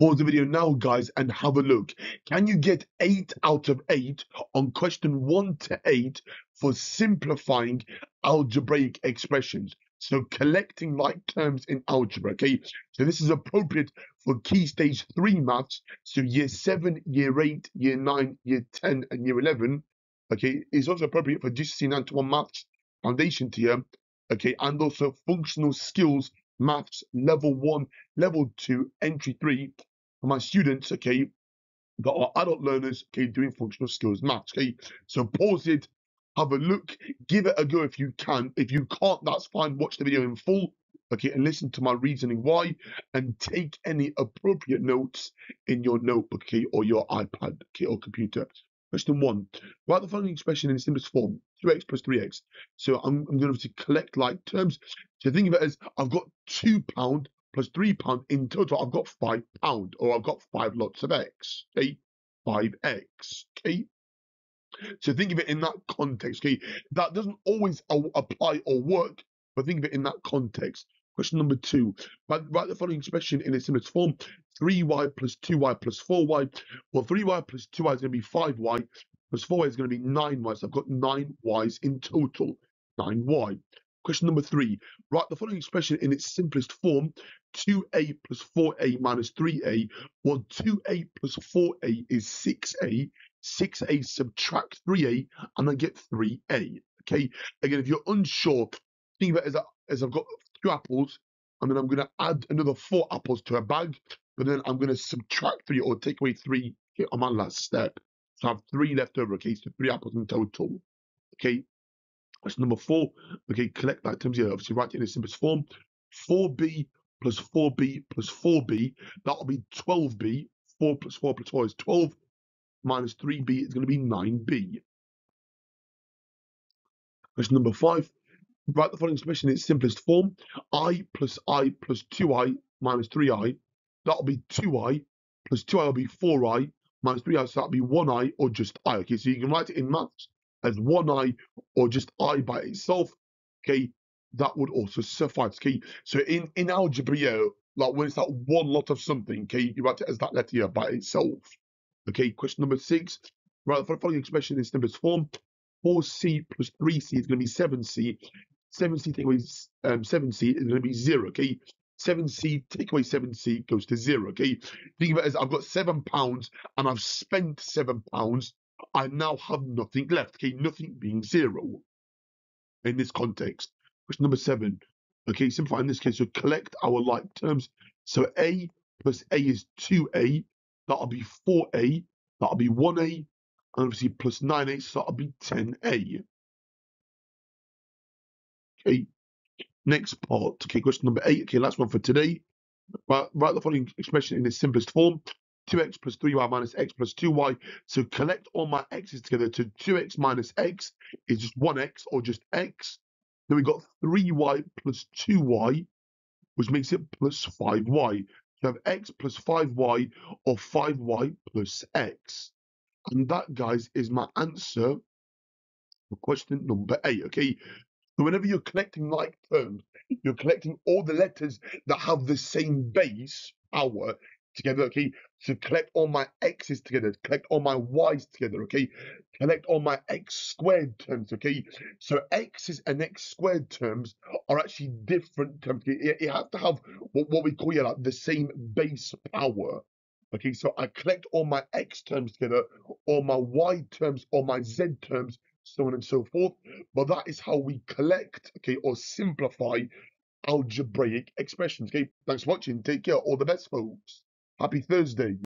Pause the video now, guys, and have a look. Can you get 8 out of 8 on question 1 to 8 for simplifying algebraic expressions? So collecting like terms in algebra, okay? So this is appropriate for key stage 3 maths, so year 7, year 8, year 9, year 10, and year 11, okay? It's also appropriate for GCSE 9 to 1 maths foundation tier, okay? And also functional skills maths level 1, level 2, entry 3 my students, okay, that are adult learners, okay, doing functional skills maths, okay. So pause it, have a look, give it a go if you can. If you can't, that's fine. Watch the video in full, okay, and listen to my reasoning why, and take any appropriate notes in your notebook, okay, or your iPad, okay, or computer. Question one, write the following expression in simplest form, 2x plus 3x. So I'm, I'm going to collect like terms. So think of it as I've got two pound plus three pound. In total, I've got five pound, or I've got five lots of x. Okay, five x. Okay. So think of it in that context. Okay, that doesn't always apply or work, but think of it in that context. Question number two. Write, write the following expression in its simplest form. 3y plus 2y plus 4y. Well, 3y plus 2y is going to be 5y, plus 4y is going to be 9y. So I've got 9 y's in total. 9y. Question number three, write the following expression in its simplest form. 2a plus 4a minus 3a. Well, 2a plus 4a is 6a. 6a subtract 3a, and I get 3a. Okay, again, if you're unsure, think of it as, a, as I've got two apples, and then I'm going to add another four apples to a bag, but then I'm going to subtract three or take away three okay, on my last step. So I have three left over, okay, so three apples in total. Okay, Question number four, okay, collect items here. Obviously, write it in its simplest form. 4b plus 4b plus 4b, that'll be 12b. 4 plus 4 plus 4 is 12, minus 3b is going to be 9b. Question number five, write the following expression in its simplest form. i plus i plus 2i minus 3i, that'll be 2i, plus 2i will be 4i, minus 3i, so that'll be 1i or just i. Okay, so you can write it in maths as one i or just i by itself, okay, that would also suffice. Okay, so in in algebra, like when it's that one lot of something, okay, you write it as that letter by itself. Okay, question number six. Right, for the following expression in simplest form, 4c plus 3c is going to be 7c. 7c take away um, 7c is going to be 0, okay? 7c take away 7c goes to 0, okay? Think of it as I've got 7 pounds and I've spent 7 pounds I now have nothing left. Okay, nothing being zero in this context. Question number seven. Okay, simplify in this case, so collect our like terms. So A plus A is 2A. That'll be 4A. That'll be 1A. And obviously plus 9A, so that'll be 10A. Okay, next part. Okay, question number eight. Okay, last one for today. Write, write the following expression in its simplest form. 2x plus 3y minus x plus 2y. So collect all my x's together to 2x minus x is just 1x or just x. Then we got 3y plus 2y, which makes it plus 5y. You have x plus 5y or 5y plus x. And that, guys, is my answer for question number eight. Okay, so whenever you're collecting like terms, you're collecting all the letters that have the same base power together, okay? So collect all my x's together, collect all my y's together, okay? Collect all my x squared terms, okay? So x's and x squared terms are actually different terms. Okay? You have to have what, what we call yeah, like the same base power. Okay, so I collect all my x terms together, all my y terms, all my z terms, so on and so forth. But that is how we collect, okay, or simplify algebraic expressions. Okay, thanks for watching. Take care. All the best, folks. Happy Thursday.